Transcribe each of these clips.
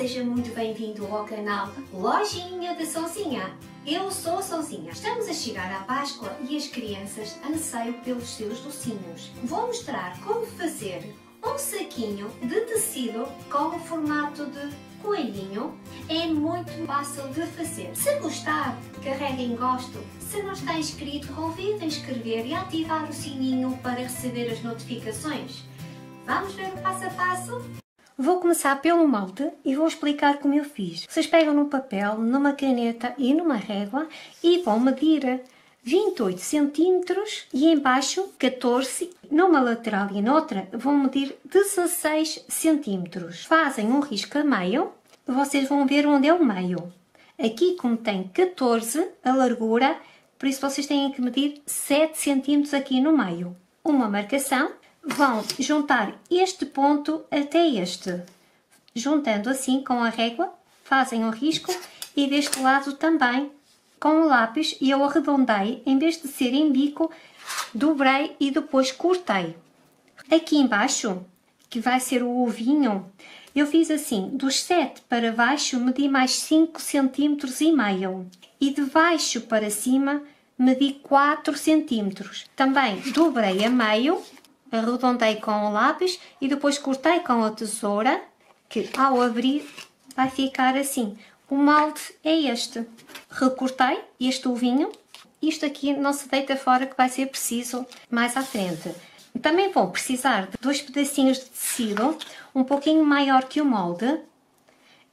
seja muito bem-vindo ao canal Lojinha da Sozinha. Eu sou a Sozinha. Estamos a chegar à Páscoa e as crianças anseiam pelos seus docinhos. Vou mostrar como fazer um saquinho de tecido com o formato de coelhinho. É muito fácil de fazer. Se gostar, carregue em gosto. Se não está inscrito, convido a inscrever e ativar o sininho para receber as notificações. Vamos ver o passo a passo? Vou começar pelo molde e vou explicar como eu fiz. Vocês pegam num papel, numa caneta e numa régua e vão medir 28 centímetros e embaixo 14, numa lateral e noutra vão medir 16 centímetros. Fazem um risco a meio, vocês vão ver onde é o meio. Aqui como tem 14 a largura, por isso vocês têm que medir 7 centímetros aqui no meio. Uma marcação vão juntar este ponto até este. Juntando assim com a régua, fazem um risco e deste lado também com o lápis e eu arredondei, em vez de ser em bico, dobrei e depois cortei. Aqui embaixo, que vai ser o ovinho, eu fiz assim, dos 7 para baixo medi mais 5 cm e meio e de baixo para cima medi 4 cm. Também dobrei a meio arredondei com o lápis e depois cortei com a tesoura, que ao abrir vai ficar assim. O molde é este. Recortei este ovinho. Isto aqui não se deita fora que vai ser preciso mais à frente. Também vou precisar de dois pedacinhos de tecido, um pouquinho maior que o molde.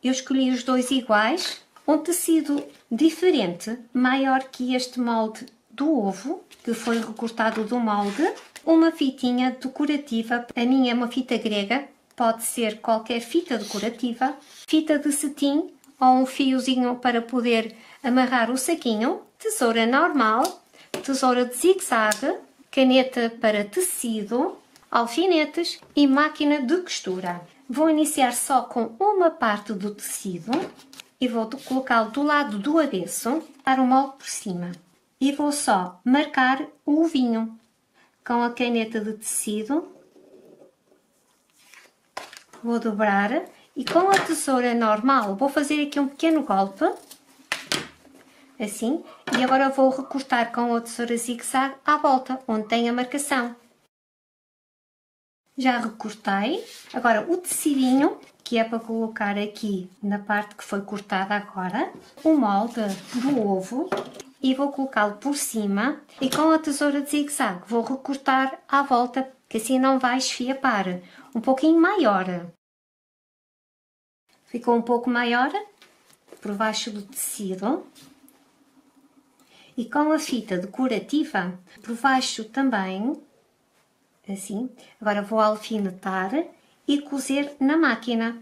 Eu escolhi os dois iguais. Um tecido diferente, maior que este molde do ovo, que foi recortado do molde uma fitinha decorativa. A minha é uma fita grega, pode ser qualquer fita decorativa, fita de cetim ou um fiozinho para poder amarrar o saquinho, tesoura normal, tesoura de zigue-zague, caneta para tecido, alfinetes e máquina de costura. Vou iniciar só com uma parte do tecido e vou colocá-lo do lado do avesso, dar o molde por cima. E vou só marcar o ovinho com a caneta de tecido. Vou dobrar e com a tesoura normal vou fazer aqui um pequeno golpe. Assim. E agora vou recortar com a tesoura zigue-zague à volta, onde tem a marcação. Já recortei. Agora o tecidinho, que é para colocar aqui na parte que foi cortada agora. O molde do ovo e vou colocá-lo por cima e com a tesoura de zigue-zague vou recortar à volta, que assim não vai esfiapar, um pouquinho maior. Ficou um pouco maior por baixo do tecido. E com a fita decorativa por baixo também, assim. Agora vou alfinetar e cozer na máquina.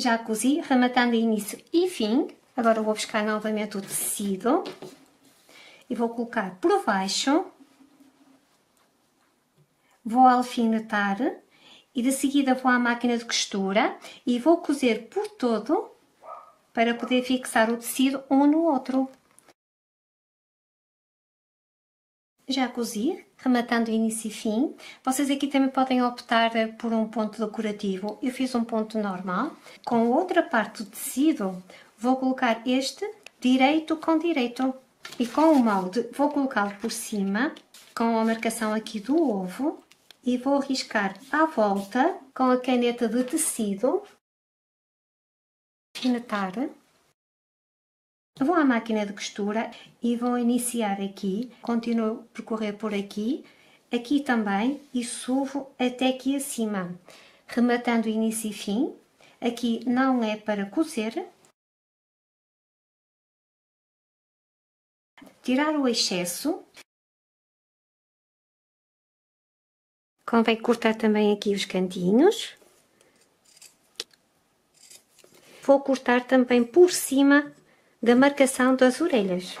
Já cozi, rematando início e fim. Agora vou buscar novamente o tecido e vou colocar por baixo. Vou alfinetar e de seguida vou à máquina de costura e vou cozer por todo para poder fixar o tecido um no outro. Já cozi, rematando início e fim. Vocês aqui também podem optar por um ponto decorativo. Eu fiz um ponto normal. Com outra parte do tecido, vou colocar este direito com direito. E com o molde, vou colocá-lo por cima, com a marcação aqui do ovo. E vou riscar à volta com a caneta de tecido. Finetar. Vou à máquina de costura e vou iniciar aqui, continuo a percorrer por aqui, aqui também e subo até aqui acima, rematando início e fim. Aqui não é para cozer. Tirar o excesso. Convém cortar também aqui os cantinhos. Vou cortar também por cima da marcação das orelhas.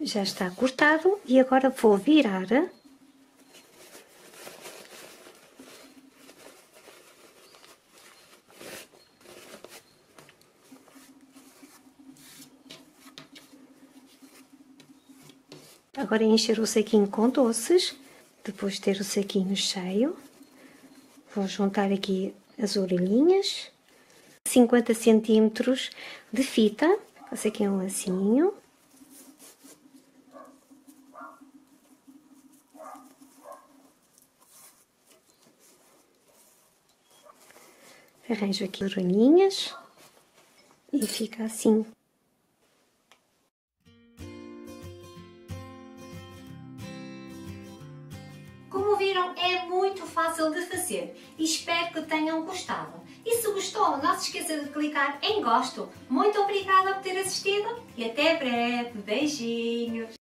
Já está cortado e agora vou virar. Agora encher o saquinho com doces, depois de ter o saquinho cheio. Vou juntar aqui as orelhinhas. 50 centímetros de fita. Faço aqui um lacinho. Arranjo aqui as orelhinhas e fica assim. É muito fácil de fazer e espero que tenham gostado. E se gostou, não se esqueça de clicar em gosto. Muito obrigada por ter assistido e até breve. Beijinhos!